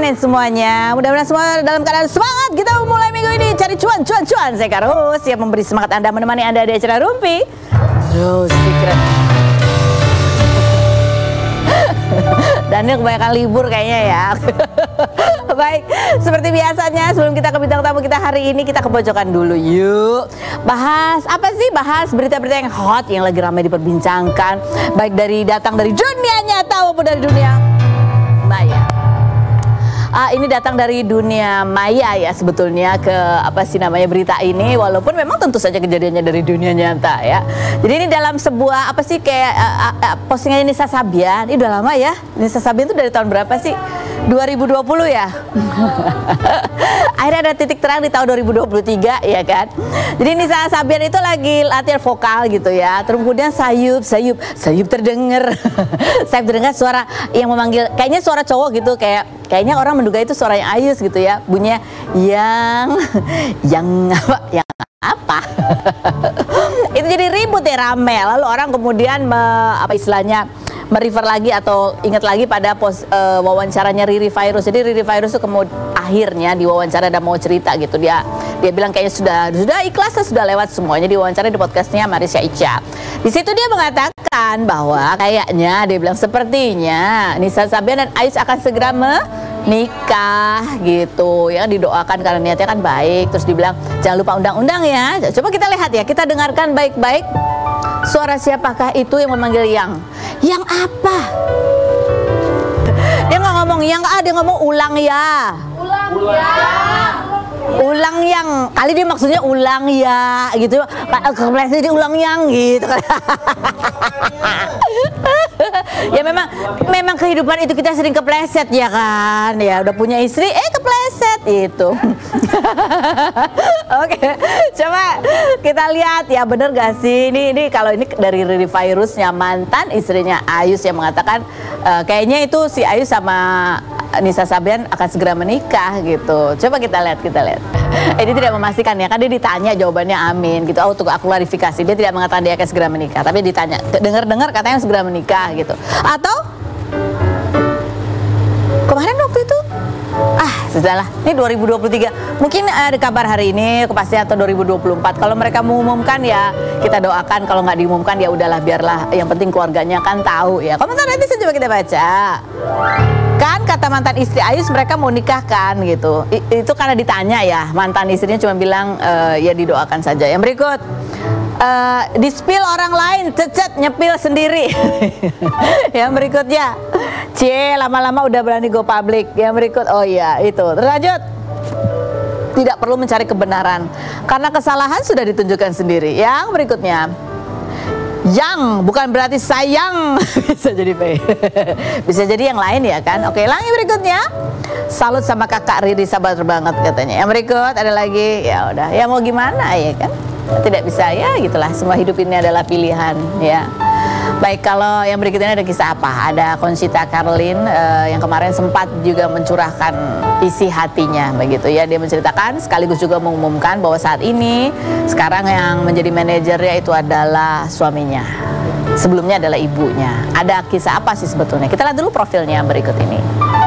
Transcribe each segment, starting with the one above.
Senin semuanya. Mudah-mudahan semua dalam keadaan semangat. Kita memulai minggu ini cari cuan, cuan, cuan. Saya Karo siap memberi semangat Anda menemani Anda di acara Rumpi. Terus secret. Daniel kebanyakan libur kayaknya ya. Baik, seperti biasanya sebelum kita ke bintang tamu kita hari ini kita kebocokan dulu yuk. Bahas apa sih? Bahas berita-berita yang hot yang lagi ramai diperbincangkan baik dari datang dari dunia nyata maupun dari dunia maya. Ah, ini datang dari dunia maya ya sebetulnya ke apa sih namanya berita ini walaupun memang tentu saja kejadiannya dari dunia nyata ya. Jadi ini dalam sebuah apa sih kayak uh, uh, postingan Nisa Sabian. Ini udah lama ya. Nisa Sabian itu dari tahun berapa sih? 2020 ya. Akhirnya ada titik terang di tahun 2023 ya kan. Jadi Nisa Sabian itu lagi latihan vokal gitu ya. Terus kemudian sayup, sayup, sayup terdengar. sayup terdengar suara yang memanggil kayaknya suara cowok gitu kayak kayaknya orang menduga itu suaranya Ayus gitu ya. Bunyinya yang yang apa yang apa? Itu jadi ribut ya rame. Lalu orang kemudian me, apa istilahnya merefer lagi atau ingat lagi pada pos, uh, wawancaranya Riri Virus. Jadi Riri Virus itu kemudian akhirnya di wawancara ada mau cerita gitu. Dia dia bilang kayaknya sudah sudah ikhlas sudah lewat semuanya di wawancara di podcastnya Marisha Ica. Di situ dia mengatakan bahwa kayaknya dia bilang sepertinya Nisa Sabian dan Ais akan segera menikah gitu. Ya didoakan karena niatnya kan baik. Terus dibilang jangan lupa undang-undang ya. Coba kita lihat ya kita dengarkan baik-baik suara siapakah itu yang memanggil yang yang apa? Dia nggak ngomong yang A, dia ngomong ulang ya. Ulang, ya. Ulang yang kali dia maksudnya ulang ya gitu. Kepleset jadi ulang yang gitu. ya memang memang kehidupan itu kita sering kepleset ya kan. Ya udah punya istri eh kepleset itu. Oke, coba kita lihat ya bener gak sih ini ini kalau ini dari Riri Virusnya mantan istrinya Ayus yang mengatakan uh, kayaknya itu si Ayus sama Nisa Sabian akan segera menikah gitu. Coba kita lihat, kita lihat. Ini tidak memastikan ya, kan dia ditanya jawabannya amin gitu. Oh, aku klarifikasi. Dia tidak mengatakan dia akan segera menikah, tapi ditanya dengar-dengar katanya segera menikah gitu. Atau kemarin waktu itu ah sudahlah ini 2023 mungkin ada kabar hari ini kepastian atau 2024 kalau mereka mengumumkan ya kita doakan kalau nggak diumumkan ya udahlah biarlah yang penting keluarganya kan tahu ya komentar netizen coba kita baca kan kata mantan istri Ayus mereka mau nikah kan gitu. I, itu karena ditanya ya. Mantan istrinya cuma bilang e, ya didoakan saja. Yang berikut uh, dispil orang lain cecet nyepil sendiri. Yang berikutnya cie lama-lama udah berani go public. Yang berikut oh iya itu. Terlanjut tidak perlu mencari kebenaran karena kesalahan sudah ditunjukkan sendiri. Yang berikutnya yang bukan berarti sayang. Bisa jadi P bisa jadi yang lain ya kan? Oke lagi berikutnya. Salut sama kakak Riri sabar banget katanya. Yang berikut ada lagi ya udah. Ya mau gimana ya kan? Tidak bisa ya gitulah. Semua hidup ini adalah pilihan ya Baik, kalau yang berikutnya ada kisah apa? Ada Conchita Carlin uh, yang kemarin sempat juga mencurahkan isi hatinya, begitu ya. Dia menceritakan sekaligus juga mengumumkan bahwa saat ini sekarang yang menjadi manajernya itu adalah suaminya. Sebelumnya adalah ibunya. Ada kisah apa sih sebetulnya? Kita lihat dulu profilnya berikut ini.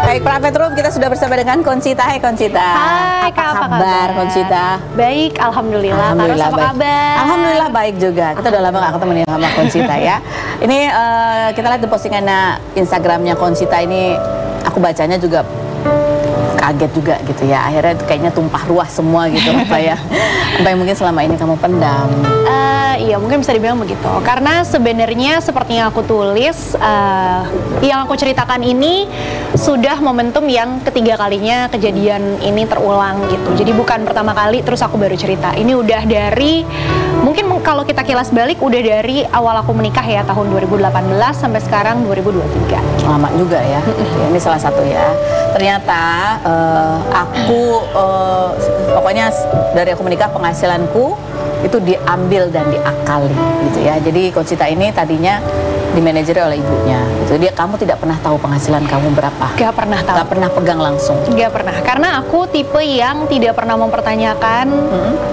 Baik, Private Room kita sudah bersama dengan Concita. Hai Concita. Hai, apa, apa kabar, kabar? Concita? Baik, alhamdulillah. Alhamdulillah apa baik. kabar? Alhamdulillah baik juga. Kita udah lama gak ketemu nih sama Concita ya. Ini eh, kita lihat di postingannya Instagramnya Concita ini aku bacanya juga kaget juga gitu ya. Akhirnya itu kayaknya tumpah ruah semua gitu apa ya. Apa yang mungkin selama ini kamu pendam. Eh, iya, mungkin bisa dibilang begitu. Karena sebenarnya seperti yang aku tulis, eh, yang aku ceritakan ini sudah momentum yang ketiga kalinya kejadian ini terulang gitu. Jadi bukan pertama kali, terus aku baru cerita. Ini udah dari mungkin kalau kita kilas balik udah dari awal aku menikah ya tahun 2018 sampai sekarang 2023. Lama juga ya. Ya, Ini salah satu ya. Ternyata eh, aku eh, pokoknya dari aku menikah penghasilanku itu diambil dan diakali gitu ya. Jadi Concita ini tadinya dimanajeri oleh ibunya. Gitu. Dia kamu tidak pernah tahu penghasilan kamu berapa. Gak pernah tahu. Gak pernah pegang langsung. Gak pernah, karena aku tipe yang tidak pernah mempertanyakan.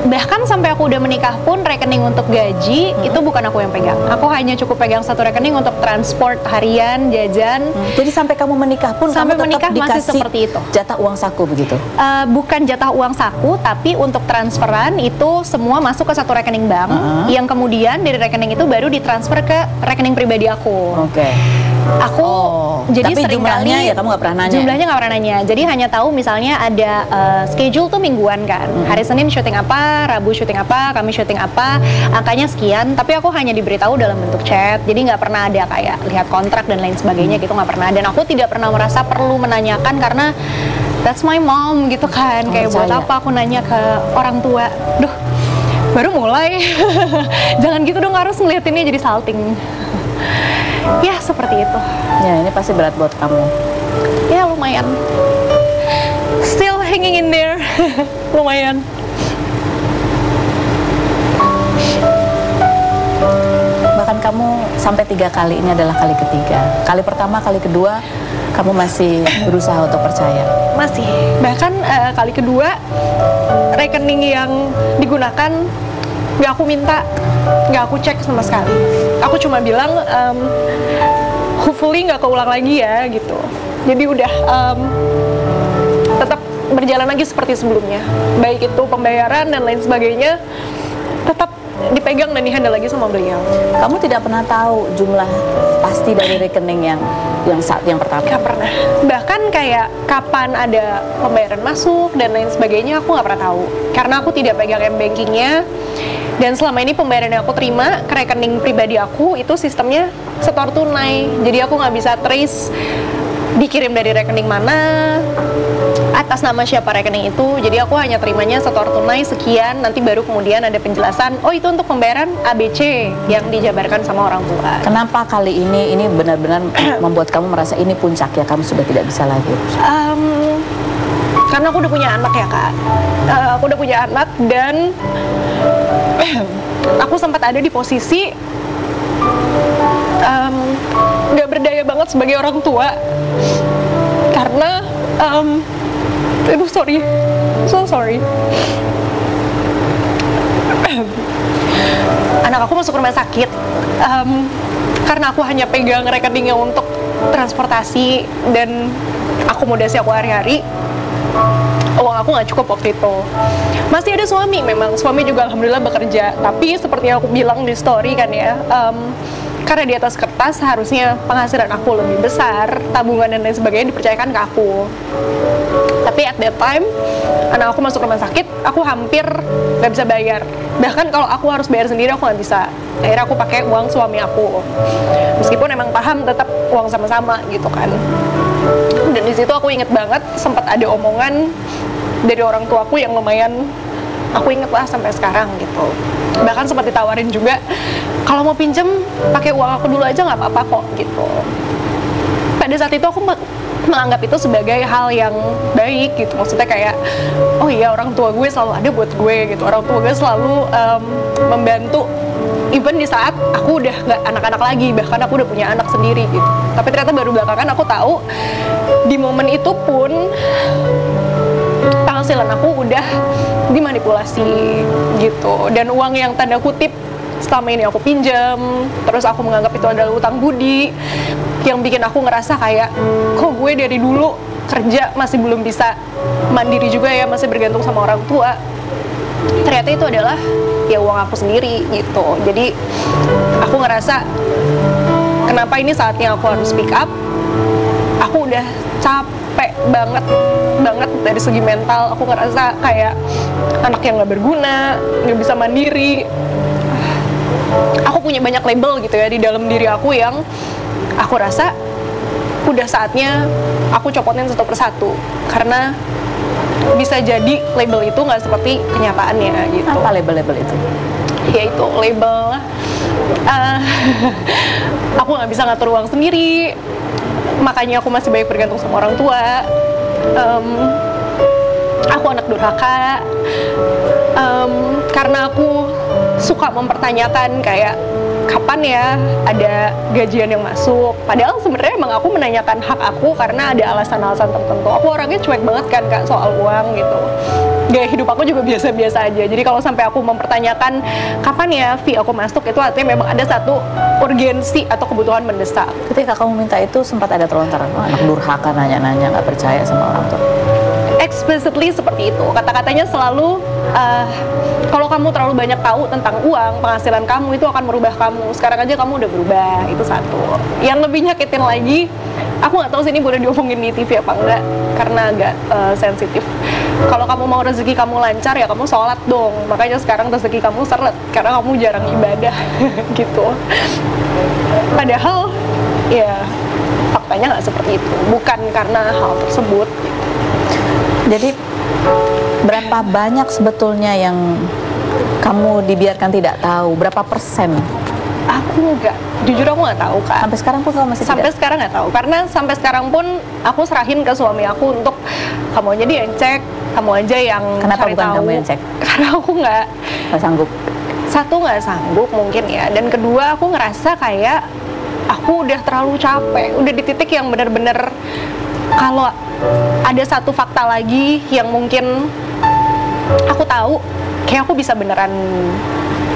Bahkan sampai aku udah menikah pun rekening untuk gaji itu bukan aku yang pegang. Aku hanya cukup pegang satu rekening untuk transport harian, jajan. Jadi sampai kamu menikah pun Sampai kamu tetap menikah masih seperti itu. jatah uang saku begitu. Eh, bukan jatah uang saku, tapi untuk transferan itu semua masuk ke satu rekening bank, yang kemudian dari rekening itu baru ditransfer ke rekening pribadi aku. Oke. Aku Oh, jadi tapi sering jumlahnya kali ya kamu nggak pernah nanya? Jumlahnya nggak pernah nanya. Jadi hanya tahu misalnya ada eh, schedule tuh mingguan kan. Hmm. Hari Senin syuting apa, Rabu syuting apa, Kamis syuting apa, angkanya sekian. Tapi aku hanya diberitahu dalam bentuk chat. Jadi nggak pernah ada kayak lihat kontrak dan lain sebagainya Hmm. gitu nggak pernah. Dan aku tidak pernah merasa perlu menanyakan karena that's my mom gitu kan. Oh, kayak buat apa aku nanya ke orang tua. Duh, baru mulai. Jangan gitu dong harus ngeliatinnya jadi salting. Ya seperti itu. Ya ini pasti berat buat kamu. Ya lumayan. Still hanging in there. lumayan. Bahkan kamu sampai tiga kali ini adalah kali ketiga. Kali pertama, kali kedua kamu masih berusaha untuk percaya. Masih. Bahkan eh, kali kedua rekening yang digunakan nggak aku minta, nggak aku cek sama sekali. Aku cuma bilang em, hopefully nggak keulang lagi ya gitu. Jadi udah em, tetap berjalan lagi seperti sebelumnya. Baik itu pembayaran dan lain sebagainya tetap dipegang dan dihandle lagi sama beliau. Kamu tidak pernah tahu jumlah pasti dari rekening yang yang saat yang pertama. Gak pernah. Bahkan kayak kapan ada pembayaran masuk dan lain sebagainya aku nggak pernah tahu. Karena aku tidak pegang m-bankingnya. Dan selama ini pembayaran yang aku terima ke rekening pribadi aku itu sistemnya setor tunai. Jadi aku nggak bisa trace dikirim dari rekening mana, atas nama siapa rekening itu. Jadi aku hanya terimanya setor tunai sekian, nanti baru kemudian ada penjelasan, oh itu untuk pembayaran ABC yang dijabarkan sama orang tua. Kenapa kali ini ini benar-benar membuat kamu merasa ini puncak ya kamu sudah tidak bisa lagi? Em, karena aku udah punya anak ya kak, Eh, aku udah punya anak dan aku sempat ada di posisi nggak berdaya banget sebagai orang tua. Karena em, aduh sorry, so sorry. anak aku masuk rumah sakit em, karena aku hanya pegang rekeningnya untuk transportasi dan akomodasi aku hari-hari uang aku nggak cukup waktu itu. Masih ada suami memang suami juga alhamdulillah bekerja. Tapi seperti yang aku bilang di story kan ya em, karena di atas kertas harusnya penghasilan aku lebih besar tabungan dan lain sebagainya dipercayakan ke aku. Tapi at that time anak aku masuk rumah sakit aku hampir nggak bisa bayar. Bahkan kalau aku harus bayar sendiri aku nggak bisa. Akhirnya aku pakai uang suami aku. Meskipun emang paham tetap uang sama-sama gitu kan. Dan di situ aku inget banget sempat ada omongan dari orang tuaku yang lumayan aku inget lah sampai sekarang gitu. Bahkan sempat ditawarin juga kalau mau pinjem pakai uang aku dulu aja nggak apa-apa kok gitu. Pada saat itu aku me- menganggap itu sebagai hal yang baik gitu. Maksudnya kayak oh iya orang tua gue selalu ada buat gue gitu. Orang tua gue selalu em, membantu even di saat aku udah nggak anak-anak lagi bahkan aku udah punya anak sendiri gitu. Tapi ternyata baru belakangan aku tahu di momen itu pun penghasilan aku udah dimanipulasi gitu. Dan uang yang tanda kutip selama ini aku pinjam terus aku menganggap itu adalah utang budi yang bikin aku ngerasa kayak kok gue dari dulu kerja masih belum bisa mandiri juga ya masih bergantung sama orang tua. Ternyata itu adalah ya uang aku sendiri gitu. Jadi aku ngerasa kenapa ini saatnya aku harus speak up? Aku udah capek banget banget dari segi mental. Aku ngerasa kayak anak yang nggak berguna nggak bisa mandiri. Aku punya banyak label gitu ya di dalam diri aku yang aku rasa udah saatnya aku copotin satu persatu. Karena bisa jadi label itu nggak seperti kenyataannya gitu. Apa label-label itu? yaitu label eh, aku nggak bisa ngatur uang sendiri makanya aku masih banyak bergantung sama orang tua. Em, aku anak durhaka. Em, karena aku suka mempertanyakan kayak kapan ya ada gajian yang masuk? Padahal sebenarnya emang aku menanyakan hak aku karena ada alasan-alasan tertentu. Aku orangnya cuek banget kan kak soal uang gitu. Gaya hidup aku juga biasa-biasa aja. Jadi kalau sampai aku mempertanyakan kapan ya fee aku masuk? Itu artinya memang ada satu urgensi atau kebutuhan mendesak. Ketika kamu minta itu sempat ada terlontar oh, anak durhaka nanya-nanya nggak percaya sama orang tua. Explicitly seperti itu. Kata-katanya selalu uh, kalau kamu terlalu banyak tahu tentang uang, penghasilan kamu itu akan merubah kamu. Sekarang aja kamu udah berubah, itu satu. Yang lebih nyakitin lagi, aku nggak tahu sih ini boleh diomongin di TV apa enggak, karena agak uh, sensitif. Kalau kamu mau rezeki kamu lancar ya kamu sholat dong. Makanya sekarang rezeki kamu seret karena kamu jarang ibadah gitu. Padahal ya faktanya nggak seperti itu. Bukan karena hal tersebut. Jadi berapa banyak sebetulnya yang kamu dibiarkan tidak tahu? Berapa persen? Aku nggak, jujur aku nggak tahu kak. Sampai sekarang pun kamu masih sampai tidak. sekarang nggak tahu karena sampai sekarang pun aku serahin ke suami aku untuk kamu aja dia yang cek, kamu aja yang Kenapa cari bukan tahu. kamu yang cek? Karena aku nggak sanggup. satu nggak sanggup mungkin ya dan kedua aku ngerasa kayak aku udah terlalu capek udah di titik yang bener-bener kalau ada satu fakta lagi yang mungkin aku tahu kayak aku bisa beneran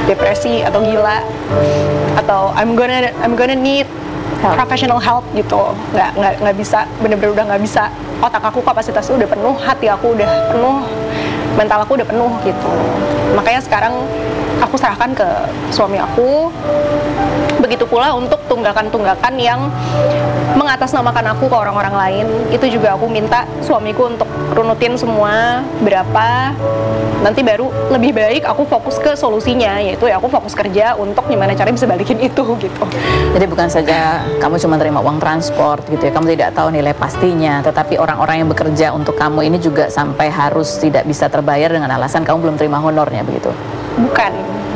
depresi atau gila atau I'm gonna I'm gonna need Help. professional help gitu. Nggak nggak nggak bisa bener-bener udah nggak bisa. Otak aku kapasitasnya udah penuh hati aku udah penuh mental aku udah penuh gitu. Makanya sekarang aku serahkan ke suami aku begitu pula untuk tunggakan-tunggakan yang mengatasnamakan aku ke orang-orang lain. Itu juga aku minta suamiku untuk runutin semua berapa. Nanti baru lebih baik aku fokus ke solusinya yaitu ya aku fokus kerja untuk gimana caranya bisa balikin itu gitu. Jadi bukan saja kamu cuma terima uang transport gitu ya, kamu tidak tahu nilai pastinya, tetapi orang-orang yang bekerja untuk kamu ini juga sampai harus tidak bisa terbayar dengan alasan kamu belum terima honornya begitu. Bukan.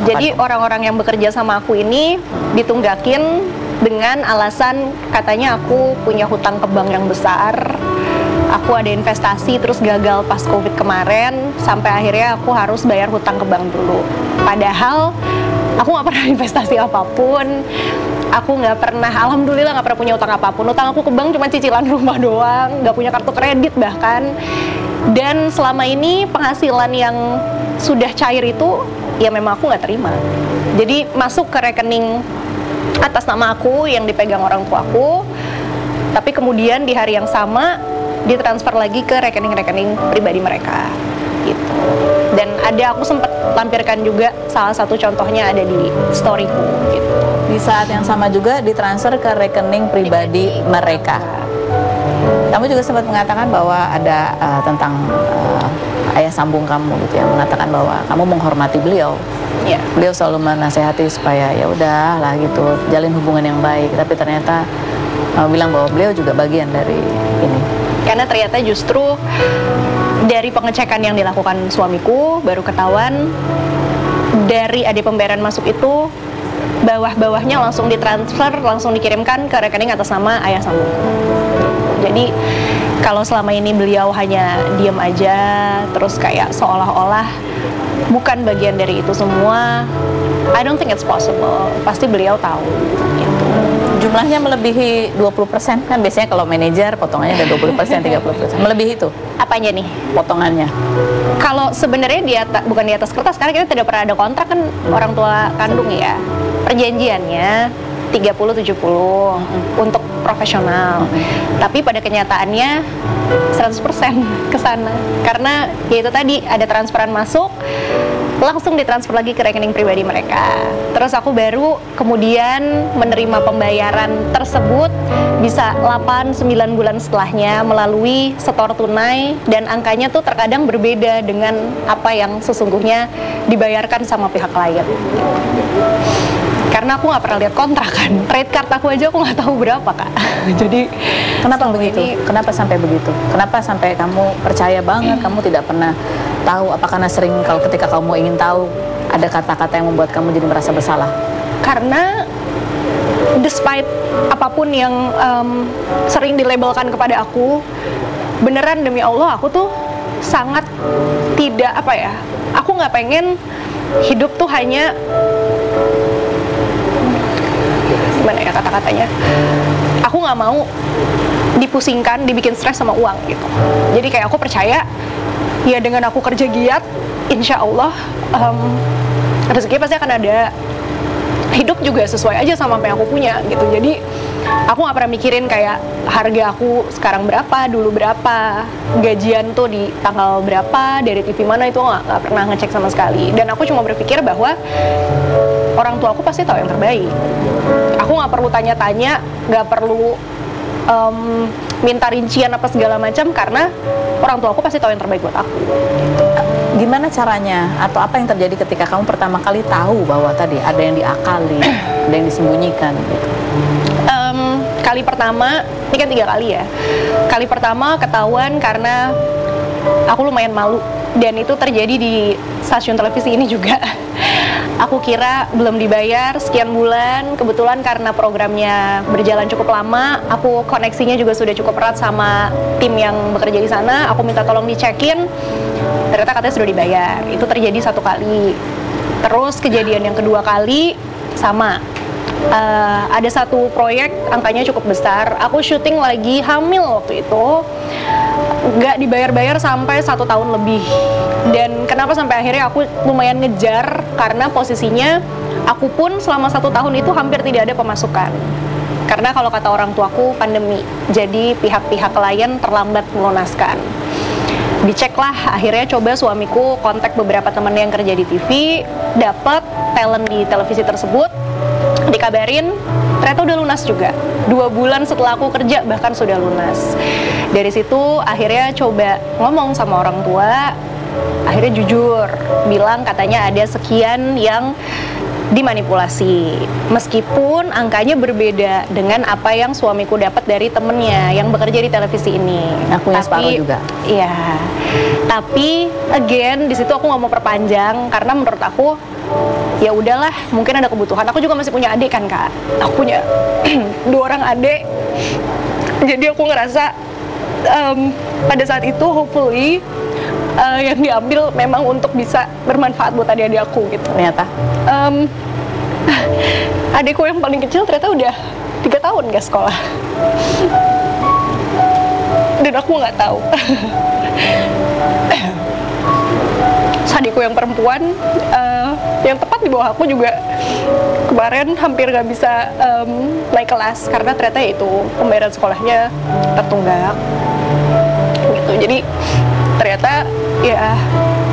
Jadi orang-orang yang bekerja sama aku ini ditunggakin dengan alasan katanya aku punya hutang ke bank yang besar. Aku ada investasi terus gagal pas Covid kemarin sampai akhirnya aku harus bayar hutang ke bank dulu. Padahal aku nggak pernah investasi apa pun. Aku nggak pernah, alhamdulillah nggak pernah punya utang apa pun. Utang aku ke bank cuma cicilan rumah doang, nggak punya kartu kredit bahkan. Dan selama ini penghasilan yang sudah cair itu ya memang aku nggak terima. Jadi masuk ke rekening atas nama aku yang dipegang orang tua aku, tapi kemudian di hari yang sama ditransfer lagi ke rekening-rekening pribadi mereka gitu. Dan ada aku sempat lampirkan juga salah satu contohnya ada di storyku gitu. Di saat yang sama juga ditransfer ke rekening pribadi mereka. Kamu juga sempat mengatakan bahwa ada uh, tentang uh, ayah sambung kamu gitu ya, mengatakan bahwa kamu menghormati beliau. Ya. Beliau selalu menasehati supaya ya udah lah gitu, jalin hubungan yang baik. Tapi ternyata uh, bilang bahwa beliau juga bagian dari ini. Karena ternyata justru dari pengecekan yang dilakukan suamiku baru ketahuan dari ada pembayaran masuk itu bawah-bawahnya langsung ditransfer langsung dikirimkan ke rekening atas nama ayah sambungku. Jadi kalau selama ini beliau hanya diam aja terus kayak seolah-olah bukan bagian dari itu semua, I don't think it's possible. Pasti beliau tahu. Gitu. Jumlahnya melebihi 20% kan biasanya kalau manajer potongannya ada 20%, 30%. Melebihi itu Apanya nih? potongannya. kalau sebenarnya di atas bukan di atas kertas karena kita tidak pernah ada kontrak kan orang tua kandung ya perjanjiannya 30-70 untuk profesional. Tapi pada kenyataannya 100% ke sana. Karena ya itu tadi ada transferan masuk langsung ditransfer lagi ke rekening pribadi mereka. Terus aku baru kemudian menerima pembayaran tersebut bisa 8-9 bulan setelahnya melalui setor tunai dan angkanya tuh terkadang berbeda dengan apa yang sesungguhnya dibayarkan sama pihak klien karena aku nggak pernah lihat kontrak kan trade card aku aja aku nggak tahu berapa kak jadi Kenapa begitu? ini- Kenapa sampai begitu? Kenapa sampai kamu percaya banget kamu tidak pernah tahu apa karena sering kalau ketika kamu ingin tahu ada kata-kata yang membuat kamu jadi merasa bersalah? karena despite apa pun yang em, sering dilabelkan kepada aku beneran demi Allah aku tuh sangat tidak apa ya aku nggak pengen hidup tuh hanya kata-katanya aku nggak mau dipusingkan dibikin stres sama uang gitu. Jadi kayak aku percaya ya dengan aku kerja giat insya Allah um, rezeki pasti akan ada. Hidup juga sesuai aja sama apa yang aku punya gitu. Jadi aku nggak pernah mikirin kayak harga aku sekarang berapa dulu berapa gajian tuh di tanggal berapa dari TV mana itu nggak pernah ngecek sama sekali. Dan aku cuma berpikir bahwa orang tua aku pasti tahu yang terbaik. Aku nggak perlu tanya-tanya nggak perlu um, minta rincian apa segala macam karena orang tua aku pasti tahu yang terbaik buat aku. Gimana caranya? Atau apa yang terjadi ketika kamu pertama kali tahu bahwa tadi ada yang diakali, ada yang disembunyikan gitu? Em, kali pertama ini kan tiga kali ya. Kali pertama ketahuan karena aku lumayan malu. Dan itu terjadi di stasiun televisi ini juga aku kira belum dibayar sekian bulan. Kebetulan karena programnya berjalan cukup lama aku koneksinya juga sudah cukup erat sama tim yang bekerja di sana. Aku minta tolong dicekin. Ternyata katanya sudah dibayar. Itu terjadi satu kali. Terus kejadian yang kedua kali sama. Eh, ada satu proyek angkanya cukup besar. Aku syuting lagi hamil waktu itu nggak dibayar-bayar sampai satu tahun lebih. Dan kenapa sampai akhirnya aku lumayan ngejar? Karena posisinya aku pun selama satu tahun itu hampir tidak ada pemasukan. Karena kalau kata orang tuaku pandemi. Jadi pihak-pihak klien terlambat melunaskan. Diceklah akhirnya coba suamiku kontak beberapa teman yang kerja di TV dapat talent di televisi tersebut dikabarin ternyata udah lunas juga dua bulan setelah aku kerja bahkan sudah lunas dari situ akhirnya coba ngomong sama orang tua akhirnya jujur bilang katanya ada sekian yang dimanipulasi meskipun angkanya berbeda dengan apa yang suamiku dapat dari temennya yang bekerja di televisi ini Aku yang separuh juga. Iya. Tapi again di situ aku nggak mau perpanjang karena menurut aku ya udahlah mungkin ada kebutuhan. Aku juga masih punya adik kan kak. Aku punya dua orang adik. Jadi aku ngerasa em, pada saat itu hopefully eh, yang diambil memang untuk bisa bermanfaat buat adik-adik aku gitu. Ternyata Em, adikku yang paling kecil ternyata udah tiga tahun gak sekolah dan aku nggak tahu adikku yang perempuan eh, yang tepat di bawah aku juga kemarin hampir nggak bisa em, naik kelas karena ternyata ya itu pembayaran sekolahnya tertunggak gitu jadi ternyata ya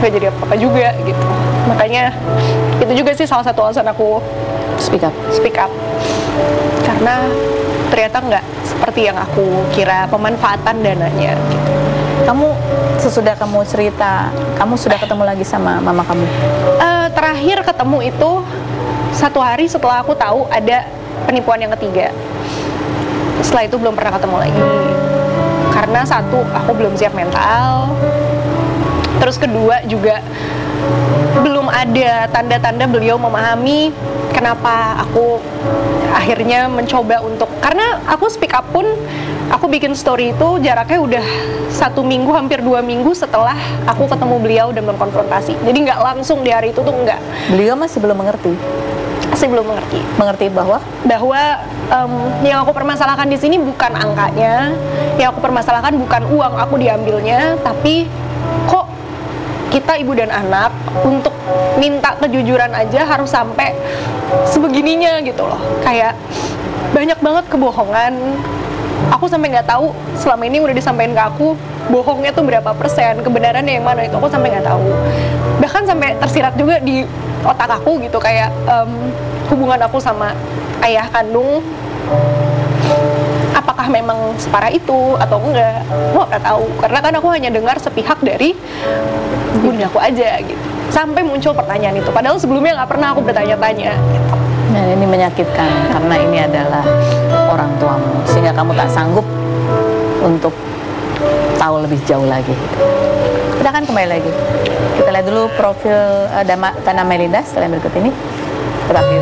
nggak jadi apa-apa juga gitu makanya itu juga sih salah satu alasan aku speak up. speak up karena ternyata nggak seperti yang aku kira pemanfaatan dananya gitu. Kamu sesudah kamu cerita, kamu sudah ketemu lagi sama mama kamu. Eh, terakhir ketemu itu satu hari setelah aku tahu ada penipuan yang ketiga. Setelah itu belum pernah ketemu lagi. Karena satu aku belum siap mental. Terus kedua juga belum ada tanda-tanda beliau memahami kenapa aku akhirnya mencoba untuk karena aku speak up pun aku bikin story itu jaraknya udah satu minggu hampir dua minggu setelah aku ketemu beliau dan berkonfrontasi. Jadi nggak langsung di hari itu tuh nggak. Beliau masih belum mengerti. saya belum mengerti. Mengerti bahwa? Bahwa em, yang aku permasalahkan di sini bukan angkanya, yang aku permasalahkan bukan uang aku diambilnya, tapi kok kita ibu dan anak untuk minta kejujuran aja harus sampai sebegininya gitu loh. Kayak banyak banget kebohongan. Aku sampai nggak tahu selama ini udah disampaikan ke aku bohongnya tuh berapa persen, kebenarannya yang mana itu aku sampai nggak tahu. Bahkan sampai tersirat juga di otak aku gitu kayak em, hubungan aku sama ayah kandung apakah memang separah itu atau enggak aku nggak tahu karena kan aku hanya dengar sepihak dari bunda aku aja gitu sampai muncul pertanyaan itu padahal sebelumnya nggak pernah aku bertanya-tanya gitu. Ini menyakitkan karena ini adalah orang tuamu sehingga kamu tak sanggup untuk tahu lebih jauh lagi. Kita akan kembali lagi. Kita lihat dulu profil uh, Dama, Tana Melinda setelah berikut ini. Tetap di